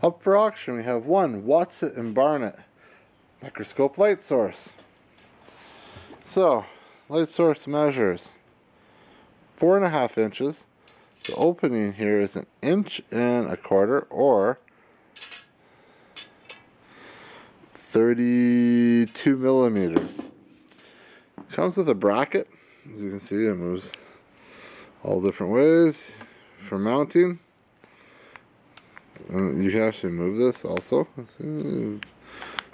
Up for auction, we have one Watson and Barnett microscope light source. So, light source measures four and a half inches. The opening here is an inch and a quarter or 32 millimeters. Comes with a bracket. As you can see, it moves all different ways for mounting. And you can actually move this also. So you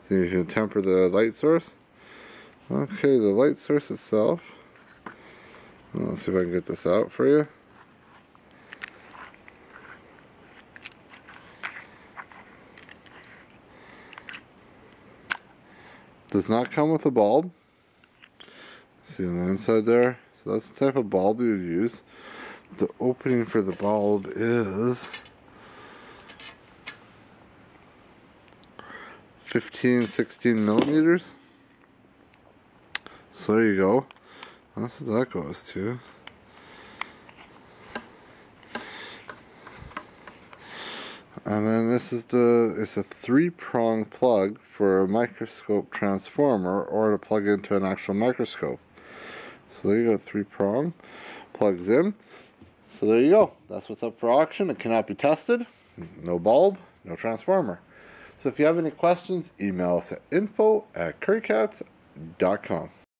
can temper the light source. Okay, the light source itself. Let's see if I can get this out for you. Does not come with a bulb. See on the inside there? So that's the type of bulb you would use. The opening for the bulb is 15, 16 millimeters. So there you go. That's what that goes to. And then this is the it's a three prong plug for a microscope transformer or to plug into an actual microscope. So there you go, three prong, plugs in. So there you go. That's what's up for auction. It cannot be tested. No bulb, no transformer. So if you have any questions, email us at info at kurycats.com.